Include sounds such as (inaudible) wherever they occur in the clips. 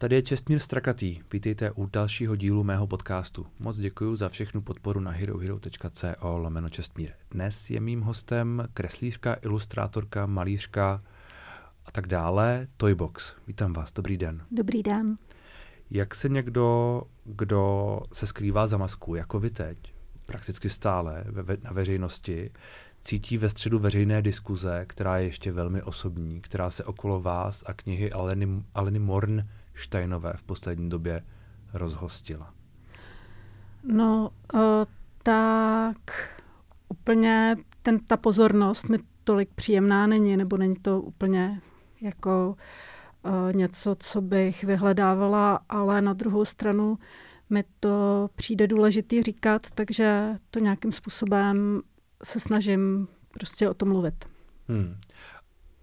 Tady je Čestmír Strakatý. Vítejte u dalšího dílu mého podcastu. Moc děkuji za všechnu podporu na herohero.co lomeno Čestmír. Dnes je mým hostem kreslířka, ilustrátorka, malířka a tak dále, Toybox. Vítám vás, dobrý den. Dobrý den. Jak se někdo, kdo se skrývá za masku, jako vy teď, prakticky stále ve, na veřejnosti, cítí ve středu veřejné diskuze, která je ještě velmi osobní, která se okolo vás a knihy Aleny, Aleny Mornsteinové v poslední době rozhostila? No, uh, tak úplně ten, ta pozornost mi tolik příjemná není, nebo není to úplně jako uh, něco, co bych vyhledávala, ale na druhou stranu mi to přijde důležitý říkat, takže to nějakým způsobem se snažím prostě o tom mluvit. Hmm.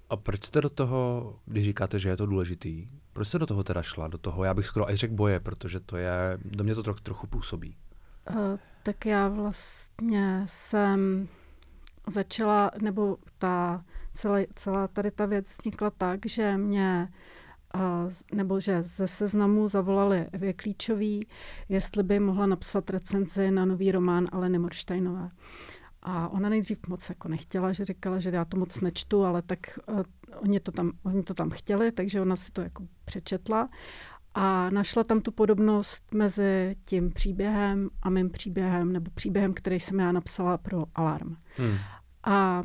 A proč jste do toho, když říkáte, že je to důležitý, proč jste do toho teda šla? Do toho, já bych skoro i řekl boje, protože to je, do mě to troch, trochu působí. Uh, tak já vlastně jsem začala, nebo ta celá, celá tady ta věc vznikla tak, že mě nebo že ze seznamu zavolali Evě Klíčový, jestli by mohla napsat recenzi na nový román Aleny Morštajnové. A ona nejdřív moc jako nechtěla, že říkala, že já to moc nečtu, ale tak uh, oni, to tam, oni to tam chtěli, takže ona si to jako přečetla. A našla tam tu podobnost mezi tím příběhem a mým příběhem, nebo příběhem, který jsem já napsala pro Alarm. Hmm. A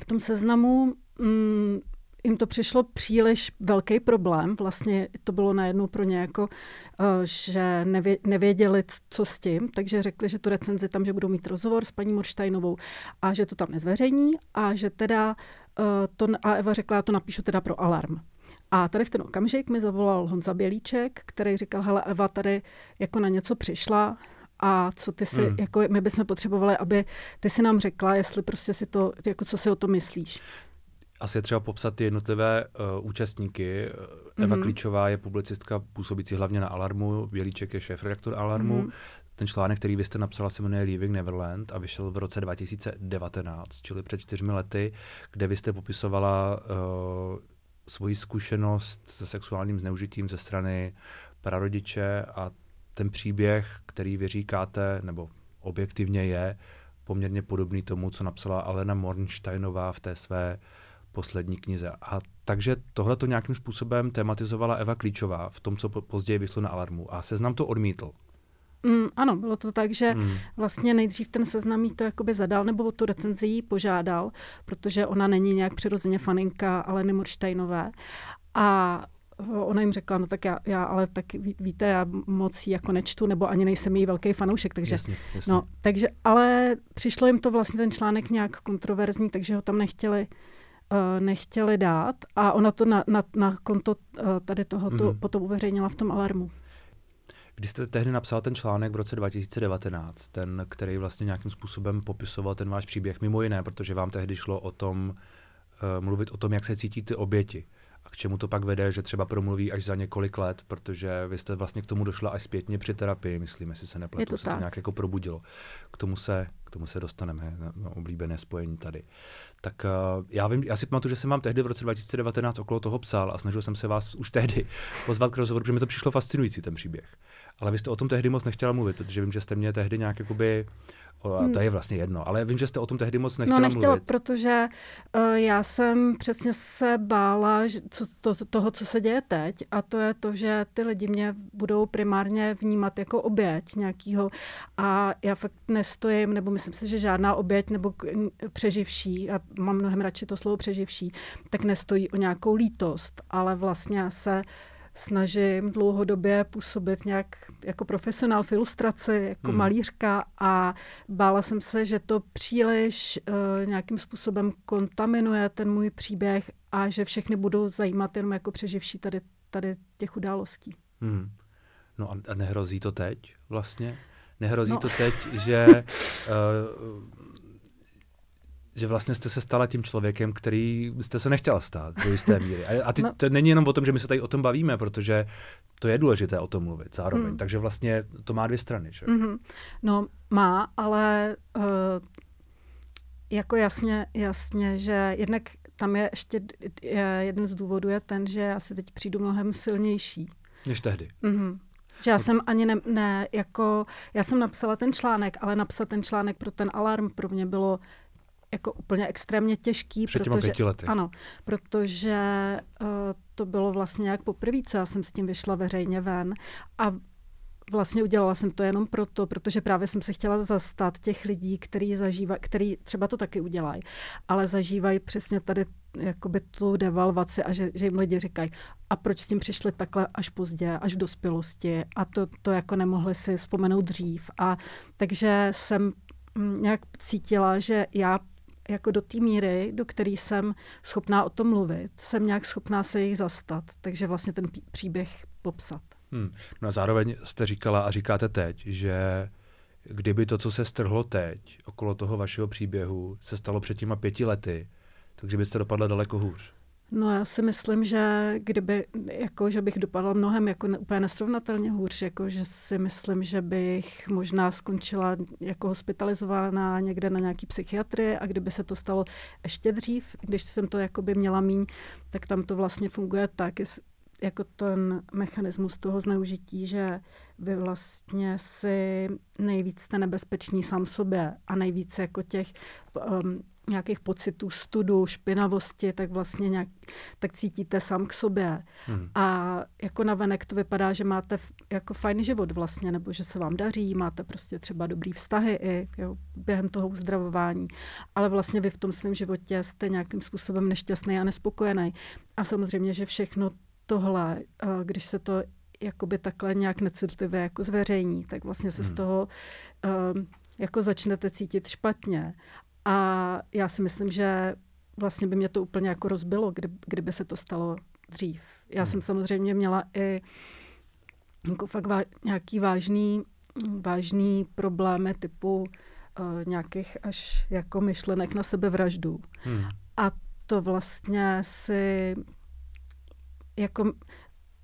v tom seznamu mm, jim to přišlo příliš velký problém. Vlastně to bylo najednou pro ně jako, uh, že nevě, nevěděli, co s tím, takže řekli, že tu recenzi tam, že budou mít rozhovor s paní Morštajnovou a že to tam nezveřejní a že teda uh, to, a Eva řekla, já to napíšu teda pro alarm. A tady v ten okamžik mi zavolal Honza Bělíček, který říkal, hele Eva tady jako na něco přišla, a co ty si, hmm. jako my bychom potřebovali, aby ty si nám řekla, jestli prostě si to, jako co si o to myslíš asi je třeba popsat ty jednotlivé uh, účastníky. Eva mm-hmm. Klíčová je publicistka působící hlavně na Alarmu, Bělíček je šéf-redaktor Alarmu. Mm-hmm. Ten článek, který vy jste napsala, se jmenuje Leaving Neverland a vyšel v roce 2019, čili před čtyřmi lety, kde vy jste popisovala uh, svoji zkušenost se sexuálním zneužitím ze strany prarodiče a ten příběh, který vy říkáte, nebo objektivně je, poměrně podobný tomu, co napsala Alena Mornsteinová v té své uh, poslední knize. A takže tohle to nějakým způsobem tematizovala Eva Klíčová v tom, co později vyšlo na Alarmu. A seznam to odmítl. Mm, ano, bylo to tak, že mm. vlastně nejdřív ten seznam jí to jakoby zadal, nebo o tu recenzi jí požádal, protože ona není nějak přirozeně faninka Aleny Morštajnové. A ona jim řekla, no tak já, já ale tak ví, víte, já moc jako nečtu, nebo ani nejsem její velký fanoušek, takže, jasně, jasně. No, takže, ale přišlo jim to vlastně ten článek nějak kontroverzní, takže ho tam nechtěli nechtěli dát a ona to na, na, na konto uh, tady tohoto mm. potom uveřejnila v tom alarmu. Když jste tehdy napsal ten článek v roce 2019, ten, který vlastně nějakým způsobem popisoval ten váš příběh, mimo jiné, protože vám tehdy šlo o tom, uh, mluvit o tom, jak se cítí ty oběti. K čemu to pak vede, že třeba promluví až za několik let, protože vy jste vlastně k tomu došla až zpětně při terapii, myslím, jestli se nepletu, to se tak. to nějak jako probudilo. K tomu se, k tomu se dostaneme, na oblíbené spojení tady. Tak uh, já vím, já si pamatuju, že jsem vám tehdy v roce 2019 okolo toho psal a snažil jsem se vás už tehdy (laughs) pozvat k rozhovoru, protože mi to přišlo fascinující ten příběh. Ale vy jste o tom tehdy moc nechtěla mluvit, protože vím, že jste mě tehdy nějak jakoby a to je hmm. vlastně jedno, ale vím, že jste o tom tehdy moc nechtěla No nechtěla, mluvit. protože uh, já jsem přesně se bála že, co, to, toho, co se děje teď a to je to, že ty lidi mě budou primárně vnímat jako oběť nějakýho a já fakt nestojím, nebo myslím si, že žádná oběť nebo přeživší, a mám mnohem radši to slovo přeživší, tak nestojí o nějakou lítost, ale vlastně se uh, snažím dlouhodobě působit nějak jako profesionál v ilustraci, jako hmm. malířka a bála jsem se, že to příliš uh, nějakým způsobem kontaminuje ten můj příběh a že všechny budou zajímat jenom jako přeživší tady, tady těch událostí. Hmm. No a nehrozí to teď vlastně? Nehrozí no. to teď, že uh, (laughs) že vlastně jste se stala tím člověkem, který jste se nechtěla stát do jisté míry. A, a ty, no. to není jenom o tom, že my se tady o tom bavíme, protože to je důležité o tom mluvit zároveň. Hmm. Takže vlastně to má dvě strany. Že? Mm-hmm. No má, ale uh, jako jasně, jasně, že jednak tam je ještě je, jeden z důvodů je ten, že já si teď přijdu mnohem silnější. Než tehdy. Mm-hmm. Že já jsem ani ne, ne, jako, já jsem napsala ten článek, ale napsat ten článek pro ten alarm pro mě bylo jako úplně extrémně těžký. Před těma protože, pěti lety. Ano, protože uh, to bylo vlastně jak poprvé, co já jsem s tím vyšla veřejně ven a vlastně udělala jsem to jenom proto, protože právě jsem se chtěla zastat těch lidí, který zažívají, který třeba to taky udělají, ale zažívají přesně tady jakoby tu devalvaci a že, že jim lidi říkají, a proč s tím přišli takhle až pozdě, až v dospělosti a to, to jako nemohli si vzpomenout dřív. A takže jsem mm, nějak cítila, že já jako do té míry, do které jsem schopná o tom mluvit, jsem nějak schopná se jich zastat. Takže vlastně ten příběh popsat. Hmm. No a zároveň jste říkala a říkáte teď, že kdyby to, co se strhlo teď, okolo toho vašeho příběhu, se stalo před těma pěti lety, takže byste dopadla daleko hůř. No já si myslím, že kdyby, jako, že bych dopadla mnohem jako úplně nesrovnatelně hůř, jako, že si myslím, že bych možná skončila jako hospitalizovaná někde na nějaký psychiatrii a kdyby se to stalo ještě dřív, když jsem to jakoby měla míň, tak tam to vlastně funguje tak, jako ten mechanismus toho zneužití, že vy vlastně si nejvíc jste nebezpeční sám sobě a nejvíc jako těch um, nějakých pocitů studu, špinavosti, tak vlastně nějak, tak cítíte sám k sobě. Hmm. A jako navenek to vypadá, že máte jako fajný život vlastně, nebo že se vám daří, máte prostě třeba dobrý vztahy i jo, během toho uzdravování. Ale vlastně vy v tom svém životě jste nějakým způsobem nešťastný a nespokojený. A samozřejmě, že všechno tohle, když se to jakoby takhle nějak necitlivě jako zveřejní, tak vlastně se hmm. z toho um, jako začnete cítit špatně. A já si myslím, že vlastně by mě to úplně jako rozbilo, kdy, kdyby se to stalo dřív. Já hmm. jsem samozřejmě měla i jako fakt vá, nějaký vážný, vážný problémy typu uh, nějakých až jako myšlenek na sebevraždu. Hmm. A to vlastně si jako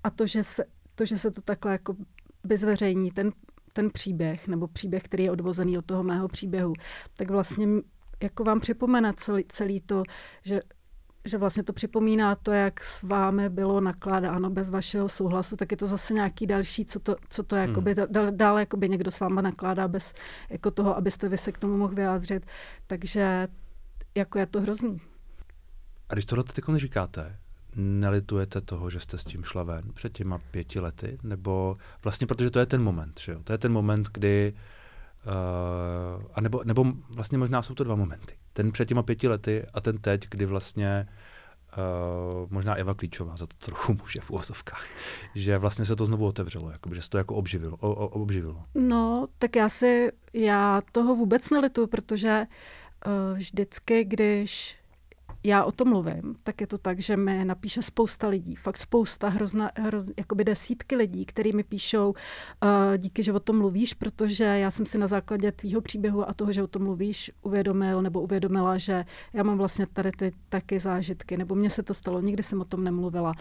a to, že se to, že se to takhle jako by zveřejní, ten, ten příběh, nebo příběh, který je odvozený od toho mého příběhu, tak vlastně jako vám připomene celý, celý to, že že vlastně to připomíná to, jak s vámi bylo nakládáno bez vašeho souhlasu, tak je to zase nějaký další, co to, co to jakoby, hmm. dál, dál jakoby někdo s váma nakládá bez jako toho, abyste vy se k tomu mohl vyjádřit. Takže jako je to hrozný. A když tohle teď říkáte, nelitujete toho, že jste s tím šla ven před těma pěti lety? Nebo vlastně, protože to je ten moment, že jo? To je ten moment, kdy Uh, a nebo, nebo vlastně možná jsou to dva momenty. Ten před těma pěti lety a ten teď, kdy vlastně uh, možná Eva Klíčová za to trochu (laughs) může v úvozovkách, že vlastně se to znovu otevřelo, jakoby, že se to jako obživilo, o, o, obživilo. No, tak já si, já toho vůbec nelitu, protože uh, vždycky, když já o tom mluvím, tak je to tak, že mi napíše spousta lidí, fakt spousta, hrozna, hroz, jakoby desítky lidí, který mi píšou uh, díky, že o tom mluvíš, protože já jsem si na základě tvýho příběhu a toho, že o tom mluvíš, uvědomil nebo uvědomila, že já mám vlastně tady ty taky zážitky, nebo mně se to stalo, nikdy jsem o tom nemluvila.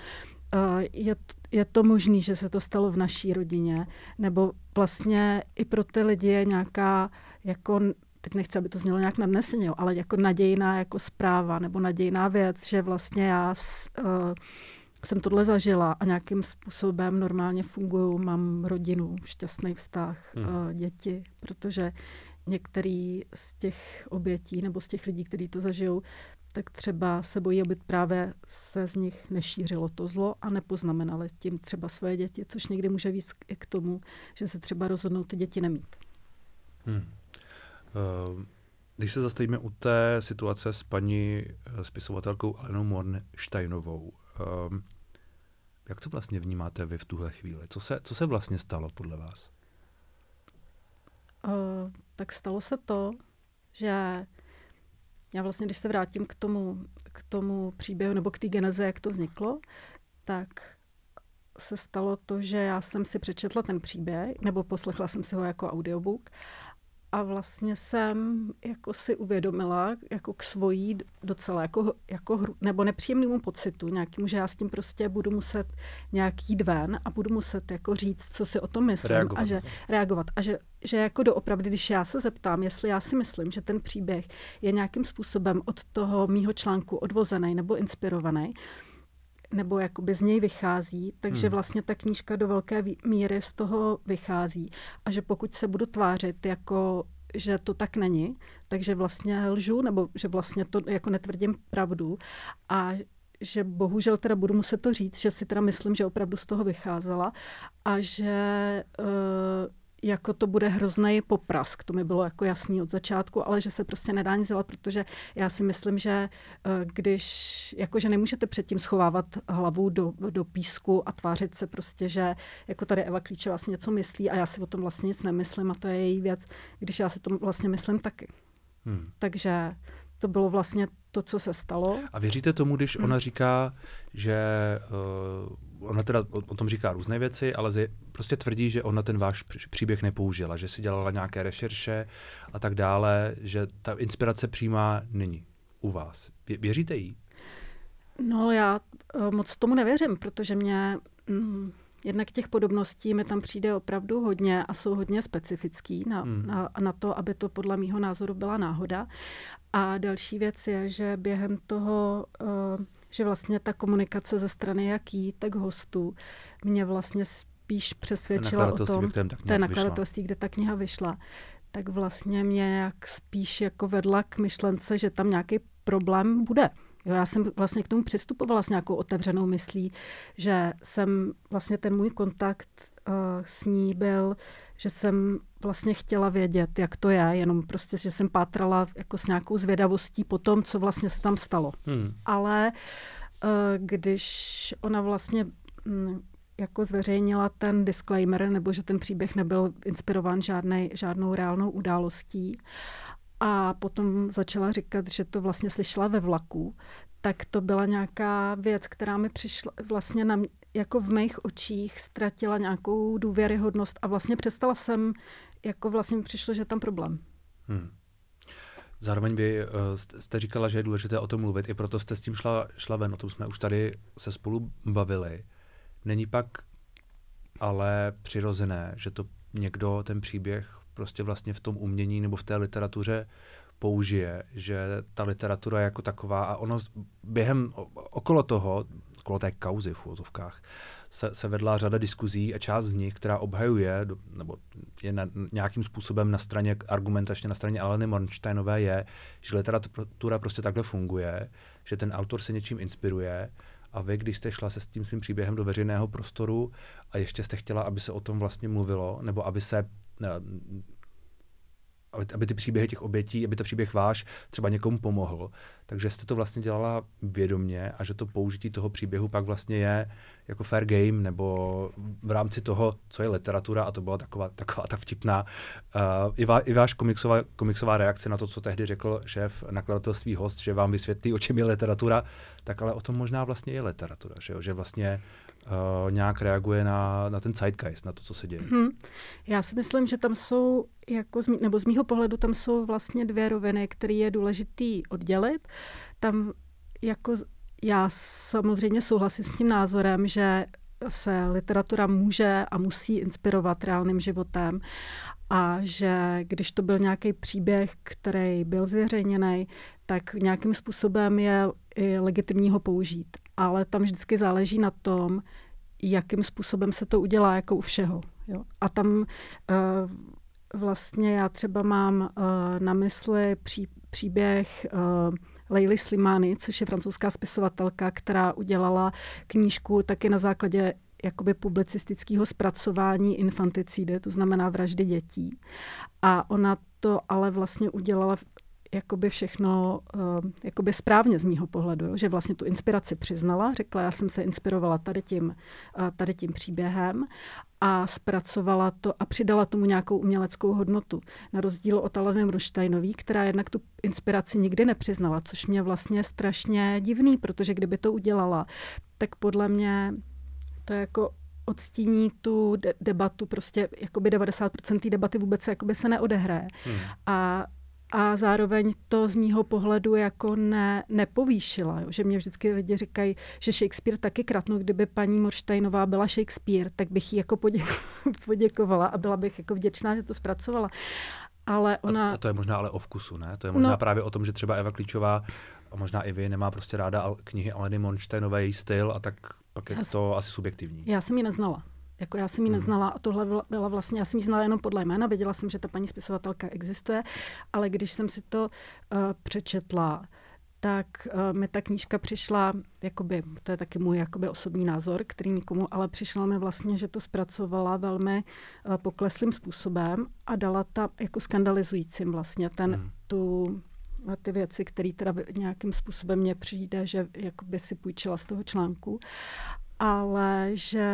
Uh, je, je to možné, že se to stalo v naší rodině, nebo vlastně i pro ty lidi je nějaká jako teď nechci, aby to znělo nějak nadneseně, ale jako nadějná jako zpráva nebo nadějná věc, že vlastně já uh, jsem tohle zažila a nějakým způsobem normálně funguju, mám rodinu, šťastný vztah, hmm. uh, děti, protože některý z těch obětí nebo z těch lidí, kteří to zažijou, tak třeba se bojí, aby právě se z nich nešířilo to zlo a nepoznamenali tím třeba svoje děti, což někdy může víc i k tomu, že se třeba rozhodnou ty děti nemít. Hmm. Eh, když se zastavíme u té situace s paní eh, spisovatelkou Alenou Mornsteinovou, eh, jak to vlastně vnímáte vy v tuhle chvíli? Co se, co se vlastně stalo podle vás? Uh, tak stalo se to, že já vlastně, když se vrátím k tomu, k tomu příběhu nebo k té geneze, jak to vzniklo, tak se stalo to, že já jsem si přečetla ten příběh, nebo poslechla jsem si ho jako audiobook a vlastně jsem jako si uvědomila jako k svojí docela jako, jako hru, nebo nepříjemnému pocitu nějakým, že já s tím prostě budu muset nějak jít ven a budu muset jako říct, co si o tom myslím reagovat. a že reagovat a že, že jako doopravdy, když já se zeptám, jestli já si myslím, že ten příběh je nějakým způsobem od toho mýho článku odvozený nebo inspirovaný, nebo jakoby z něj vychází, takže hmm. vlastně ta knížka do velké míry z toho vychází. A že pokud se budu tvářit jako že to tak není, takže vlastně lžu, nebo že vlastně to jako netvrdím pravdu a že bohužel teda budu muset to říct, že si teda myslím, že opravdu z toho vycházela a že uh, jako to bude hrozný poprask. To mi bylo jako jasný od začátku, ale že se prostě nedá nic dělat, protože já si myslím, že eh, když, jako že nemůžete předtím schovávat hlavu do, do písku a tvářit se prostě, že jako tady Eva Klíčová si něco myslí a já si o tom vlastně nic nemyslím a to je její věc, když já si to vlastně myslím taky. Hmm. Takže to bylo vlastně to, co se stalo. A věříte tomu, když ona říká, že uh, ona teda o, o tom říká různé věci, ale zi, prostě tvrdí, že ona ten váš příběh nepoužila, že si dělala nějaké rešerše a tak dále, že ta inspirace přímá není u vás. Věříte jí? No já uh, moc tomu nevěřím, protože mě mm, jednak těch podobností mi tam přijde opravdu hodně a jsou hodně specifický na, hmm. na, na to, aby to podle mýho názoru byla náhoda. A další věc je, že během toho, uh, že vlastně ta komunikace ze strany jak jí, tak hostů mě vlastně spíš přesvědčila o tom, té nakladatelství, kde ta kniha vyšla, tak vlastně mě jak spíš jako vedla k myšlence, že tam nějaký problém bude. Jo, já jsem vlastně k tomu přistupovala s nějakou otevřenou myslí, že jsem vlastně ten můj kontakt s ní byl, že jsem vlastně chtěla vědět, jak to je, jenom prostě, že jsem pátrala jako s nějakou zvědavostí po tom, co vlastně se tam stalo. Hmm. Ale uh, když ona vlastně um, jako zveřejnila ten disclaimer, nebo že ten příběh nebyl inspirován žádnej, žádnou reálnou událostí, a potom začala říkat, že to vlastně slyšela ve vlaku, tak to byla nějaká věc, která mi přišla vlastně na, jako v mých očích ztratila nějakou důvěryhodnost a vlastně přestala jsem, jako vlastně přišlo, že je tam problém. Hmm. Zároveň vy uh, jste říkala, že je důležité o tom mluvit, i proto jste s tím šla, šla ven, o tom jsme už tady se spolu bavili. Není pak ale přirozené, že to někdo, ten příběh, prostě vlastně v tom umění nebo v té literatuře použije, že ta literatura je jako taková a ono během okolo toho, okolo té kauzy v úvozovkách, se, se vedla řada diskuzí a část z nich, která obhajuje, nebo je na, nějakým způsobem na straně, argumentačně na straně Aleny Mornsteinové je, že literatura prostě takhle funguje, že ten autor se něčím inspiruje a vy, když jste šla se s tím svým příběhem do veřejného prostoru a ještě jste chtěla, aby se o tom vlastně mluvilo, nebo aby se aby, aby ty příběhy těch obětí, aby ten příběh váš třeba někomu pomohl. Takže jste to vlastně dělala vědomně a že to použití toho příběhu pak vlastně je jako fair game nebo v rámci toho, co je literatura a to byla taková, taková ta vtipná. Uh, i, vá, I váš komiksová, komiksová reakce na to, co tehdy řekl šéf nakladatelství host, že vám vysvětlí, o čem je literatura, tak ale o tom možná vlastně je literatura, že, jo? že vlastně uh, nějak reaguje na, na ten zeitgeist, na to, co se děje. Hmm. Já si myslím, že tam jsou, jako z, nebo z mýho pohledu, tam jsou vlastně dvě roviny, které je důležitý oddělit. Tam jako já samozřejmě souhlasím s tím názorem, že se literatura může a musí inspirovat reálným životem a že když to byl nějaký příběh, který byl zveřejněný, tak nějakým způsobem je i legitimní ho použít. Ale tam vždycky záleží na tom, jakým způsobem se to udělá, jako u všeho. Jo? A tam uh, vlastně já třeba mám uh, na mysli pří, příběh uh, Leily Slimani, což je francouzská spisovatelka, která udělala knížku taky na základě jakoby publicistického zpracování infanticidy, to znamená vraždy dětí. A ona to ale vlastně udělala jakoby všechno uh, jakoby správně z mýho pohledu, jo? že vlastně tu inspiraci přiznala, řekla, já jsem se inspirovala tady tím, uh, tady tím příběhem a zpracovala to a přidala tomu nějakou uměleckou hodnotu. Na rozdíl od Alany Roštajnový, která jednak tu inspiraci nikdy nepřiznala, což mě vlastně strašně divný, protože kdyby to udělala, tak podle mě to je jako odstíní tu de- debatu, prostě jakoby 90% té debaty vůbec jakoby se neodehraje. Hmm. A a zároveň to z mýho pohledu jako ne, nepovýšila. Jo? Že mě vždycky lidi říkají, že Shakespeare taky kratnu, kdyby paní Morštejnová byla Shakespeare, tak bych jí jako (laughs) poděkovala a byla bych jako vděčná, že to zpracovala. Ale ona... A to je možná ale o vkusu, ne? To je možná no. právě o tom, že třeba Eva Klíčová a možná i vy nemá prostě ráda knihy Aleny Monštejnové, její styl a tak pak je já to asi subjektivní. Já jsem ji neznala. Jako já jsem ji hmm. neznala a tohle byla vlastně, já jsem ji znala jenom podle jména, věděla jsem, že ta paní spisovatelka existuje, ale když jsem si to uh, přečetla, tak uh, mi ta knížka přišla, jakoby, to je taky můj jakoby osobní názor, který nikomu, ale přišla mi vlastně, že to zpracovala velmi uh, pokleslým způsobem a dala tam jako skandalizujícím vlastně ten, hmm. tu, ty věci, které teda nějakým způsobem mně přijde, že jakoby si půjčila z toho článku ale že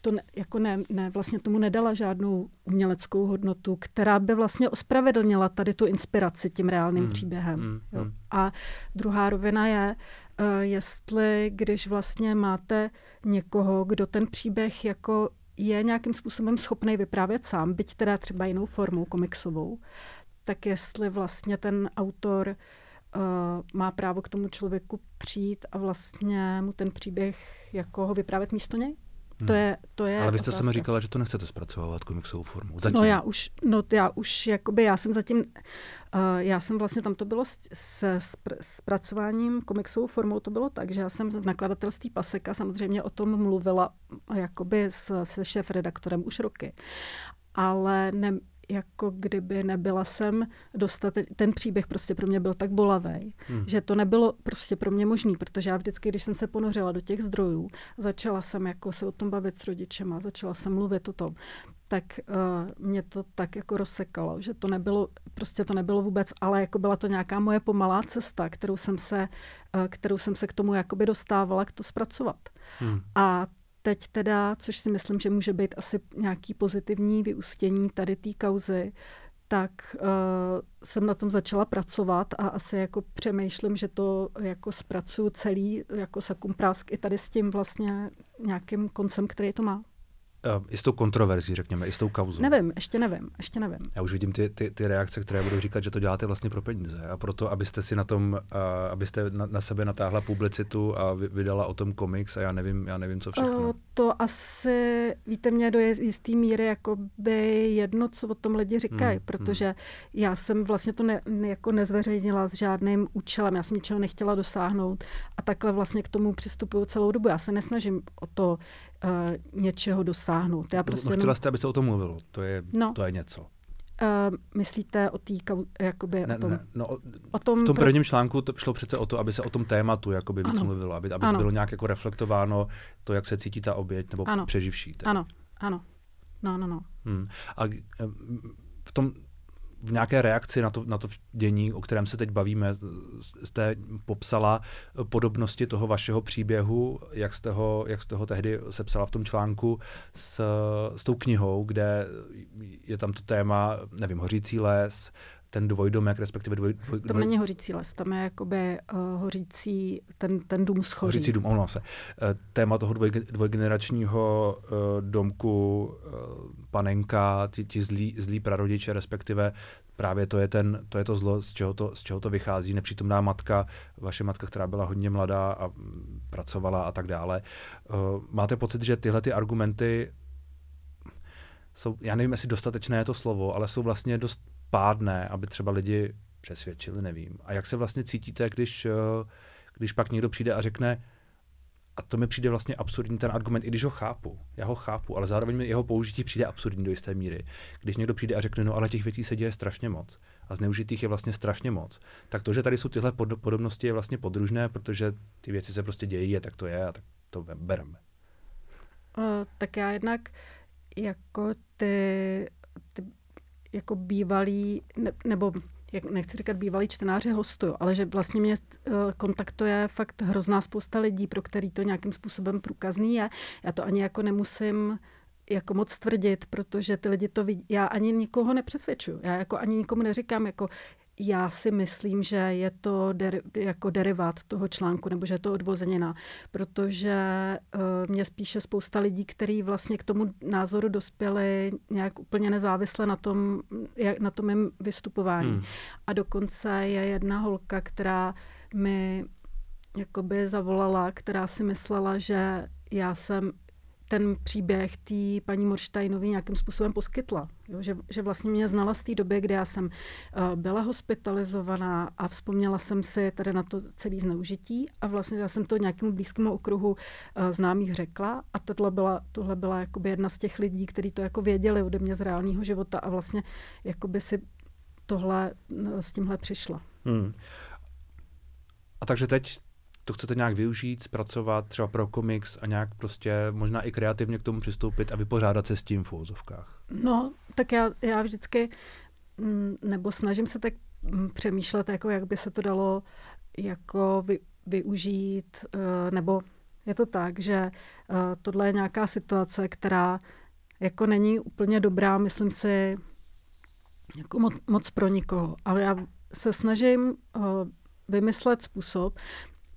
to ne, jako ne, ne, vlastně tomu nedala žádnou uměleckou hodnotu, která by vlastně ospravedlnila tady tu inspiraci tím reálným mm, příběhem. Mm, jo. Mm. A druhá rovina je, uh, jestli když vlastně máte někoho, kdo ten příběh jako je nějakým způsobem schopný vyprávět sám, byť teda třeba jinou formou komiksovou, tak jestli vlastně ten autor uh, má právo k tomu člověku přijít a vlastně mu ten příběh jako ho vyprávět místo něj? Hmm. To je, to je Ale vy jste mi říkala, že to nechcete zpracovávat komiksovou formou. Zatím. No já už, no já už, jakoby já jsem zatím, uh, já jsem vlastně, tam to bylo se spr- zpracováním komiksovou formou, to bylo tak, že já jsem v nakladatelství Paseka samozřejmě o tom mluvila jakoby s, se šéf-redaktorem už roky. Ale ne, jako kdyby nebyla jsem dostate, ten příběh prostě pro mě byl tak bolavý, hmm. že to nebylo prostě pro mě možný, protože já vždycky, když jsem se ponořila do těch zdrojů, začala jsem jako se o tom bavit s rodičema, začala jsem mluvit o tom, tak uh, mě to tak jako rozsekalo, že to nebylo, prostě to nebylo vůbec, ale jako byla to nějaká moje pomalá cesta, kterou jsem se, uh, kterou jsem se k tomu jakoby dostávala, k to zpracovat. Hmm. A teď teda, což si myslím, že může být asi nějaký pozitivní vyústění tady té kauzy, tak uh, jsem na tom začala pracovat a asi jako přemýšlím, že to jako zpracuju celý jako sakum prásk i tady s tím vlastně nějakým koncem, který to má. Uh, i s tou kontroverzí, řekněme, i s tou kauzou. Nevím, ještě nevím, ještě nevím. Já už vidím ty, ty, ty reakce, které budou říkat, že to děláte vlastně pro peníze a proto, abyste si na tom, uh, abyste na, na sebe natáhla publicitu a vy, vydala o tom komiks a já nevím, já nevím, co všechno. Uh, to asi, víte, mě do jisté míry jako by jedno, co o tom lidi říkají, hmm, protože hmm. já jsem vlastně to ne, ne, jako nezveřejnila s žádným účelem, já jsem ničeho nechtěla dosáhnout a takhle vlastně k tomu přistupuju celou dobu. Já se nesnažím o to uh, něčeho dosáhnout. Já prostě no, chtěla jste, aby se o tom mluvilo. To je, no. to je něco. Uh, myslíte o té, jakoby ne, o tom? Ne, no, o, o tom v tom prvním článku to šlo přece o to, aby se o tom tématu jakoby víc ano. mluvilo, aby, aby ano. bylo nějak jako reflektováno to, jak se cítí ta oběť nebo ano. přeživší. Tedy. Ano, ano. No, no, no. Hmm. A v tom v nějaké reakci na to, na to dění, o kterém se teď bavíme, jste popsala podobnosti toho vašeho příběhu, jak jste ho, jak jste ho tehdy sepsala v tom článku s, s tou knihou, kde je tam to téma, nevím, hořící les, ten dvojdomek, respektive dvoj, dvoj, To není hořící les, tam je jakoby uh, hořící, ten, ten dům schoří. Hořící dům, ono se. Uh, téma toho dvoj, dvojgeneračního uh, domku, uh, panenka, ti, ti zlí, zlí prarodiče, respektive právě to je, ten, to je to zlo, z čeho to, z čeho to vychází, nepřítomná matka, vaše matka, která byla hodně mladá a pracovala a tak dále. Uh, máte pocit, že tyhle ty argumenty jsou, já nevím, jestli dostatečné je to slovo, ale jsou vlastně dost pádné, aby třeba lidi přesvědčili, nevím. A jak se vlastně cítíte, když, eh, když pak někdo přijde a řekne, a to mi přijde vlastně absurdní ten argument, i když ho chápu, já ho chápu, ale zároveň mi jeho použití přijde absurdní do jisté míry. Když někdo přijde a řekne, no ale těch věcí se děje strašně moc a zneužitých je vlastně strašně moc, tak to, že tady jsou tyhle podobnosti, je vlastně podružné, protože ty věci se prostě dějí, a tak to je a tak to bereme. Uh, tak já jednak jako ty, ty jako bývalý, ne, nebo jak nechci říkat bývalý čtenáři hostu, ale že vlastně mě uh, kontaktuje fakt hrozná spousta lidí, pro který to nějakým způsobem průkazný je. Já to ani jako nemusím jako moc tvrdit, protože ty lidi to vidí. Já ani nikoho nepřesvědčuju. Já jako ani nikomu neříkám, jako já si myslím, že je to deri- jako derivát toho článku, nebo že je to odvozenina, protože uh, mě spíše spousta lidí, kteří vlastně k tomu názoru dospěli nějak úplně nezávisle na tom, jak, na tom mém vystupování. Hmm. A dokonce je jedna holka, která mi jakoby zavolala, která si myslela, že já jsem ten příběh té paní Morštajnové nějakým způsobem poskytla. Jo? Že, že vlastně mě znala z té doby, kdy já jsem uh, byla hospitalizovaná a vzpomněla jsem si tady na to celé zneužití a vlastně já jsem to nějakému blízkému okruhu uh, známých řekla a tohle byla, tohle byla jakoby jedna z těch lidí, kteří to jako věděli ode mě z reálného života a vlastně jakoby si tohle no, s tímhle přišla. Hmm. A takže teď to chcete nějak využít, zpracovat třeba pro komiks a nějak prostě možná i kreativně k tomu přistoupit a vypořádat se s tím v úvozovkách? No, tak já, já vždycky, mm, nebo snažím se tak mm, přemýšlet, jako jak by se to dalo jako vy, využít, eh, nebo je to tak, že eh, tohle je nějaká situace, která jako není úplně dobrá, myslím si, jako moc, moc pro nikoho. Ale já se snažím uh, vymyslet způsob,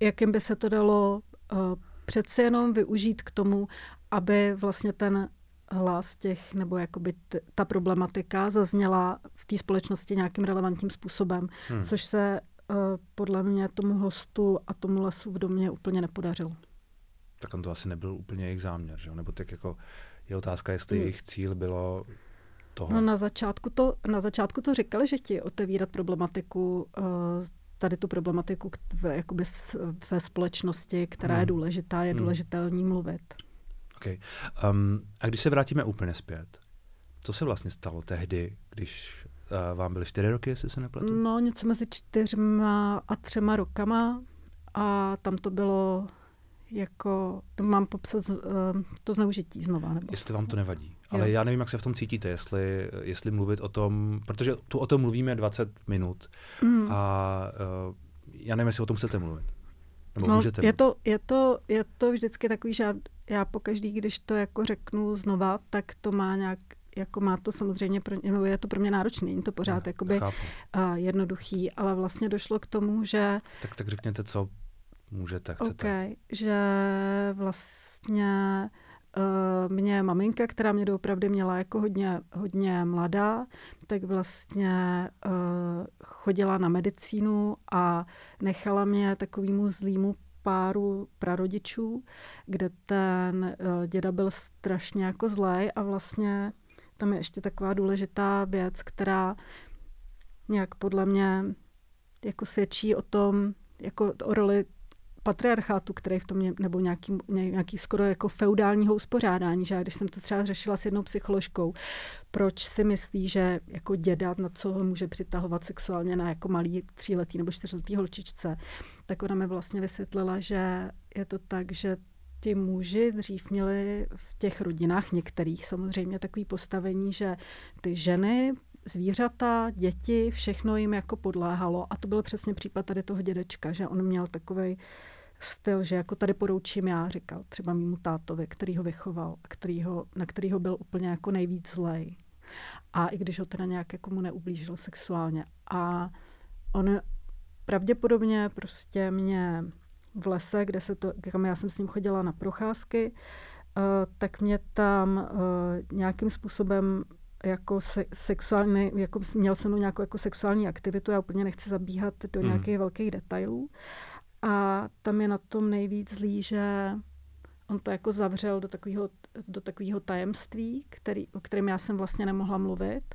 jakým by se to dalo uh, přece jenom využít k tomu, aby vlastně ten hlas těch, nebo jakoby t- ta problematika zazněla v té společnosti nějakým relevantním způsobem, hmm. což se uh, podle mě tomu hostu a tomu lesu v domě úplně nepodařilo. Tak on to asi nebyl úplně jejich záměr, že? nebo tak jako je otázka, jestli hmm. jejich cíl bylo toho. No na začátku to, na začátku to říkali, že ti otevírat problematiku uh, tady tu problematiku v, jakoby ve společnosti, která hmm. je důležitá, je hmm. důležité o ní mluvit. Okay. Um, a když se vrátíme úplně zpět, co se vlastně stalo tehdy, když uh, vám byly čtyři roky, jestli se nepletu? No, něco mezi čtyřma a třema rokama a tam to bylo jako, mám popsat uh, to zneužití znova. Nebo? Jestli vám to nevadí. Ale jo. já nevím, jak se v tom cítíte, jestli, jestli mluvit o tom, protože tu o tom mluvíme 20 minut mm. a uh, já nevím, jestli o tom chcete mluvit. Nebo no, můžete je, to, je, to, je to vždycky takový, že já, já pokaždý, když to jako řeknu znova, tak to má nějak jako má to samozřejmě, pro, nebo je to pro mě náročný, není to pořád ne, jakoby uh, jednoduchý, ale vlastně došlo k tomu, že... Tak, tak řekněte, co můžete, chcete. Okay, že vlastně mě maminka, která mě doopravdy měla jako hodně, hodně mladá, tak vlastně uh, chodila na medicínu a nechala mě takovýmu zlýmu páru prarodičů, kde ten uh, děda byl strašně jako zlej a vlastně tam je ještě taková důležitá věc, která nějak podle mě jako svědčí o tom, jako o roli patriarchátu, který v tom je, nebo nějaký, nějaký skoro jako feudálního uspořádání, že já když jsem to třeba řešila s jednou psycholožkou, proč si myslí, že jako děda, na co ho může přitahovat sexuálně na jako malý tříletý nebo čtyřletý holčičce, tak ona mi vlastně vysvětlila, že je to tak, že ti muži dřív měli v těch rodinách některých samozřejmě takový postavení, že ty ženy zvířata, děti, všechno jim jako podléhalo. A to byl přesně případ tady toho dědečka, že on měl takový styl, že jako tady poroučím já, říkal třeba mýmu tátovi, který ho vychoval a který ho, na kterýho byl úplně jako nejvíc zlej. A i když ho teda nějak jako mu neublížil sexuálně. A on pravděpodobně prostě mě v lese, kde se to, kam já jsem s ním chodila na procházky, uh, tak mě tam uh, nějakým způsobem jako se, sexuální, jako měl jsem nějakou jako sexuální aktivitu, já úplně nechci zabíhat do hmm. nějakých velkých detailů. A tam je na tom nejvíc zlý, že on to jako zavřel do takového, do takového tajemství, který, o kterém já jsem vlastně nemohla mluvit.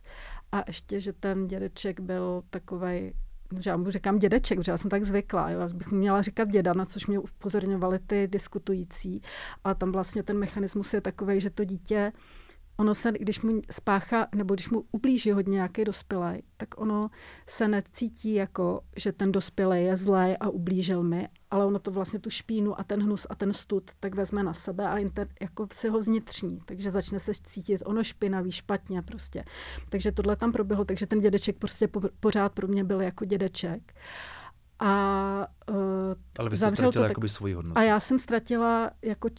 A ještě, že ten dědeček byl takovej, že já mu říkám dědeček, protože já jsem tak zvykla, jo, já bych mu měla říkat děda, na což mě upozorňovali ty diskutující. A tam vlastně ten mechanismus je takový, že to dítě ono se, když mu spáchá, nebo když mu ublíží hodně nějaký dospělý, tak ono se necítí jako, že ten dospělý je zlý a ublížil mi, ale ono to vlastně tu špínu a ten hnus a ten stud tak vezme na sebe a inter, jako si ho znitřní, takže začne se cítit ono špinavý, špatně prostě. Takže tohle tam proběhlo, takže ten dědeček prostě po, pořád pro mě byl jako dědeček. A, uh, Ale vy jste ztratila to, tak, svoji hodnotu. A já jsem ztratila jako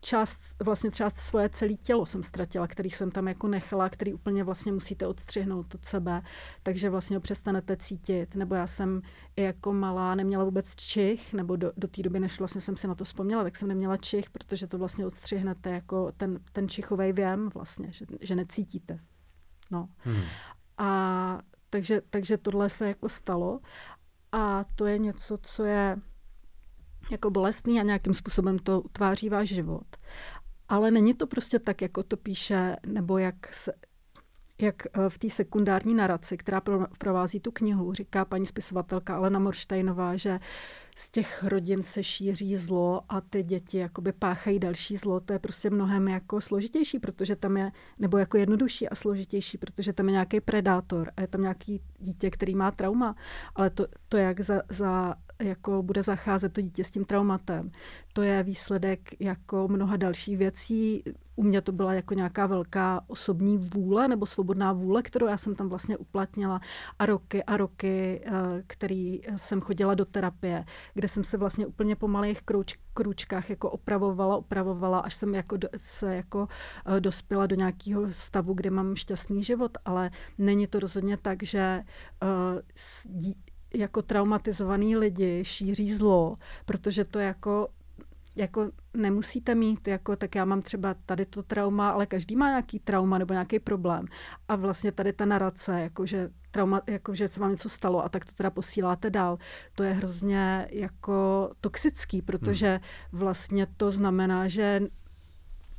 část, vlastně třeba svoje celé tělo jsem ztratila, který jsem tam jako nechala, který úplně vlastně musíte odstřihnout od sebe, takže vlastně ho přestanete cítit. Nebo já jsem i jako malá neměla vůbec čich, nebo do, do té doby, než vlastně jsem si na to vzpomněla, tak jsem neměla čich, protože to vlastně odstřihnete jako ten, ten čichový věm vlastně, že, že necítíte. No. Hmm. A takže, takže tohle se jako stalo a to je něco, co je jako bolestný a nějakým způsobem to utváří váš život. Ale není to prostě tak, jako to píše, nebo jak, se, jak eh, v té sekundární naraci, která provází tu knihu, říká paní spisovatelka Alena Morštejnová, že z těch rodin se šíří zlo a ty děti jakoby páchají další zlo, to je prostě mnohem jako složitější, protože tam je, nebo jako jednodušší a složitější, protože tam je nějaký predátor a je tam nějaký dítě, který má trauma, ale to, to jak za, za jako bude zacházet to dítě s tím traumatem. To je výsledek jako mnoha dalších věcí. U mě to byla jako nějaká velká osobní vůle nebo svobodná vůle, kterou já jsem tam vlastně uplatnila a roky a roky, eh, který jsem chodila do terapie, kde jsem se vlastně úplně po malých kruč, kručkách jako opravovala, opravovala, až jsem jako do, se jako uh, dospěla do nějakého stavu, kde mám šťastný život, ale není to rozhodně tak, že uh, jako traumatizovaný lidi šíří zlo, protože to jako jako nemusíte mít, jako, tak já mám třeba tady to trauma, ale každý má nějaký trauma nebo nějaký problém. A vlastně tady ta narace, jakože, trauma, jakože se vám něco stalo a tak to teda posíláte dál, to je hrozně jako toxický, protože hmm. vlastně to znamená, že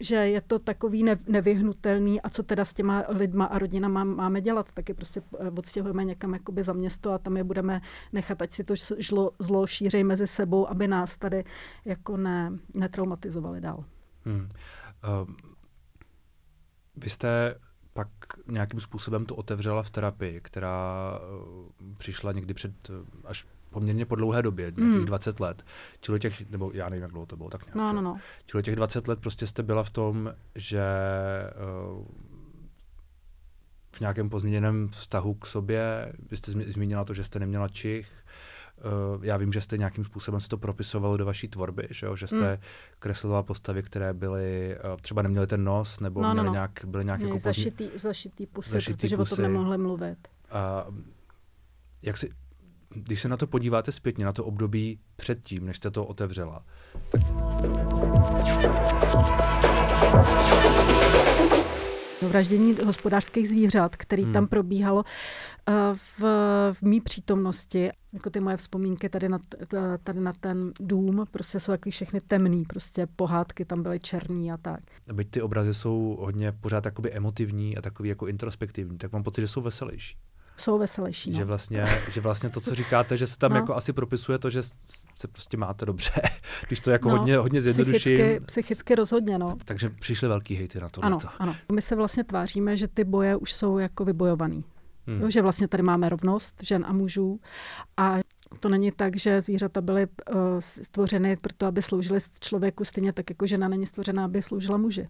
že je to takový nevyhnutelný a co teda s těma lidma a rodinama máme dělat, tak je prostě eh, odstěhujeme někam jakoby za město a tam je budeme nechat, ať si to žlo, zlo šířej mezi sebou, aby nás tady jako ne, netraumatizovali dál. Hmm. Uh, vy jste pak nějakým způsobem to otevřela v terapii, která uh, přišla někdy před až poměrně po dlouhé době, nějakých hmm. 20 let. Čili těch, nebo já nevím, jak dlouho to bylo, tak nějak. No, no, no. Čili těch 20 let prostě jste byla v tom, že uh, v nějakém pozměněném vztahu k sobě, vy jste zmínila to, že jste neměla čich, uh, já vím, že jste nějakým způsobem se to propisovalo do vaší tvorby, že, jo? že jste hmm. kreslila postavy, které byly, uh, třeba neměly ten nos, nebo no, no měly no. nějak, byly nějak jako zašitý, zašitý pusy, zašitý protože pusy. o tom nemohli mluvit. Uh, jak si, když se na to podíváte zpětně, na to období předtím, než jste to otevřela, tak... vraždění hospodářských zvířat, který hmm. tam probíhalo uh, v, v mý přítomnosti. Jako ty moje vzpomínky tady na, tady na ten dům, prostě jsou jaký všechny temný, prostě pohádky tam byly černý a tak. Byť ty obrazy jsou hodně pořád takoby emotivní a takový jako introspektivní, tak mám pocit, že jsou veselější jsou veselější. No. Že, vlastně, že vlastně to, co říkáte, že se tam no. jako asi propisuje to, že se prostě máte dobře, (laughs) když to jako no, hodně, hodně zjednoduším. Psychicky, psychicky rozhodně, no. Takže přišly velký hejty na to. Ano, ano. My se vlastně tváříme, že ty boje už jsou jako vybojovaný. Hmm. Jo, že vlastně tady máme rovnost žen a mužů a to není tak, že zvířata byly uh, stvořeny proto, aby sloužily člověku stejně tak, jako žena není stvořena, aby sloužila muži.